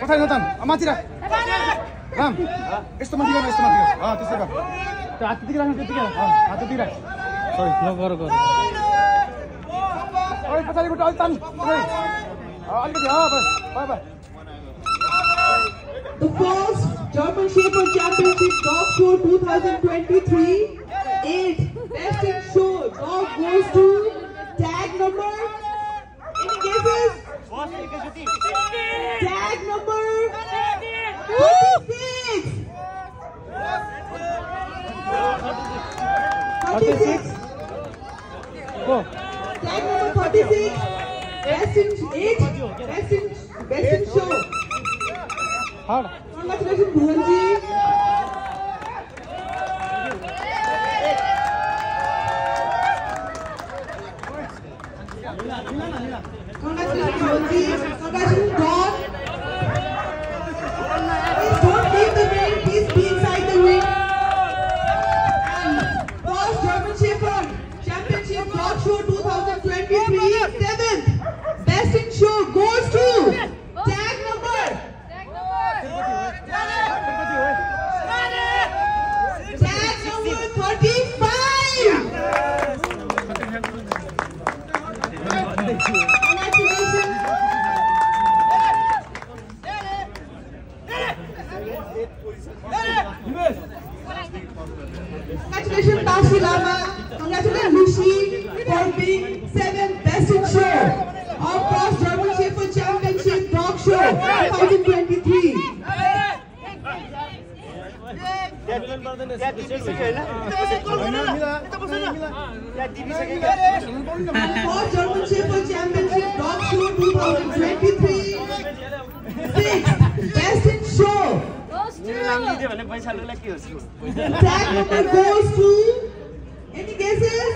Nathan, Nathan, Amatira. Ram, this time Tigran, this time Tigran. Ah, this time. So, at Tigran, at Tigran. Ah, at Sorry, no, go, go. Sorry, Sorry. Ah, Nathan, ah, bye, bye. The first German Shepherd Championship Dog Show 2023. Eight best in show. All goes to tag number. Tag number 46. 46. Tag number 46. Best in eight. Best in best in show. Hard. Congratulations, Bhuvanji. Congratulations, Bhuvanji. Congratulations, For German Shepherd Championship Dog Show 2023. Sixth best in show. भने पैसा लुलाई के हो Tag number goes to. Any guesses?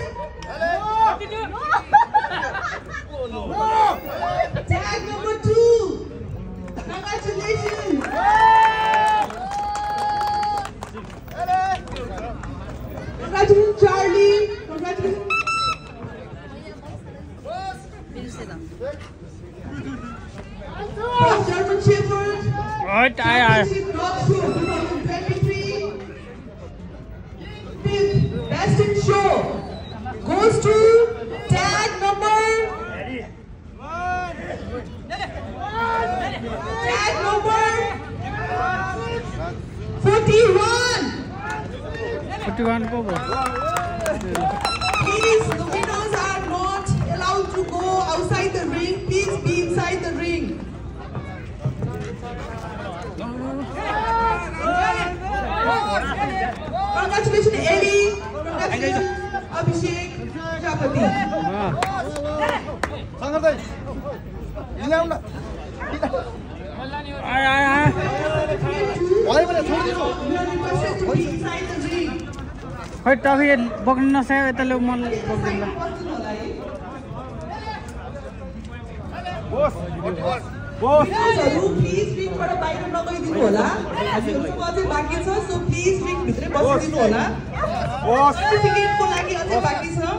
Tag number Alright, I. Best in show goes to tag number. Tag number 41. 41 Bobo. Please, be inside the ring. खै Tuffy बोक्नु नसक्यो यता ल्याउ मन बोक्दैन हजुरहरू please रिङबाट बाहिर नगइदिनु होला हजुरहरूसँग अझै बाँकी छ सो प्लिज रिङभित्रै बसिदिनु होला सर्टिफिकेटको लागि अझै बाँकी छ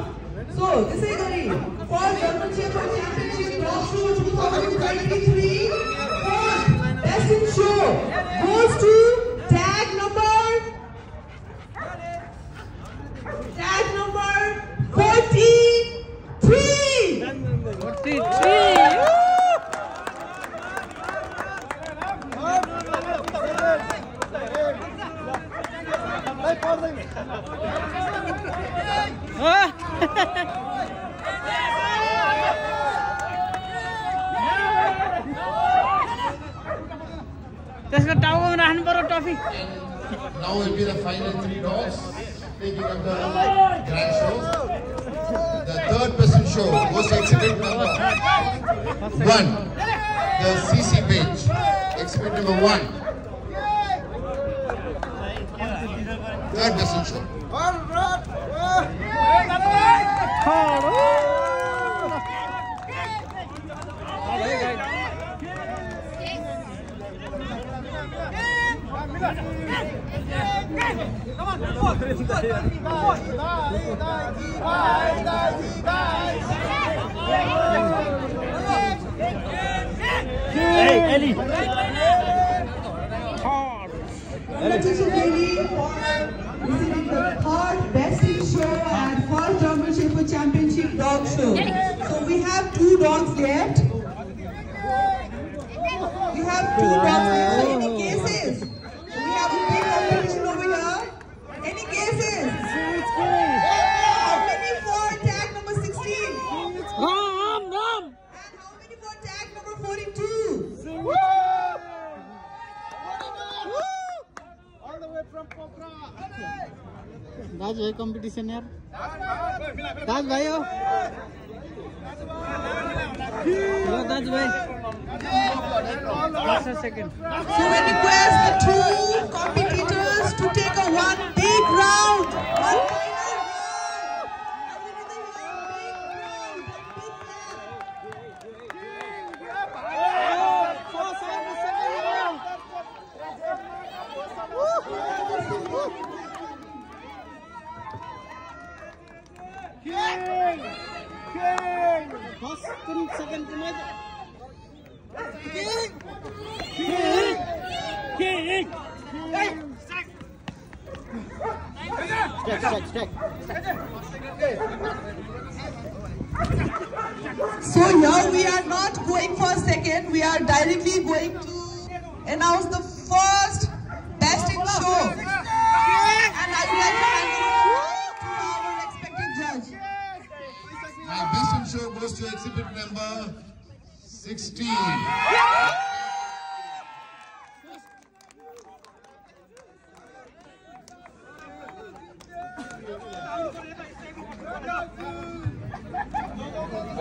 सो त्यसै गरी for general chamber championship dog best in show त्यसको टाउकोमा राख्नु पर्यो Toffee Now will be the final three dogs taking up the grand show. The third person show goes to exhibit number one. The CC page. Exhibit number one. God bless you, Congratulations, Bailey, for receiving the third Best in Show and first German Shepherd Championship Dog Show. So we have two dogs left. We have two dogs left. So any cases? So we have a big competition over here. Any cases? How many for tag number 16? And how many for tag number 42? Raj भाई competition यार राज भाई हो hello राज भाई second So we request the two competitors to take a one So here we are not going for second, we are directly going to announce the first best in show. And I would like to goes to exhibit number 16.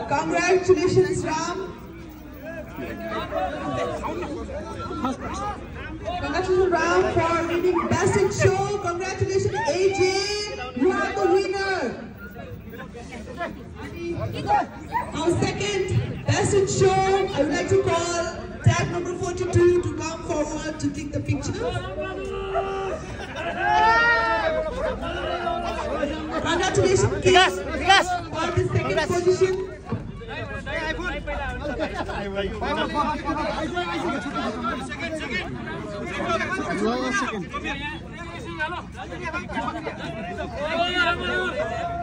Congratulations, Ram. Congratulations, Ram, for winning Best in Show. Congratulations, AJ. You are the winner. Our second best in show, I would like to call tag number 42 to come forward to take the picture. Congratulations, Kesh, for the second position. Second, second.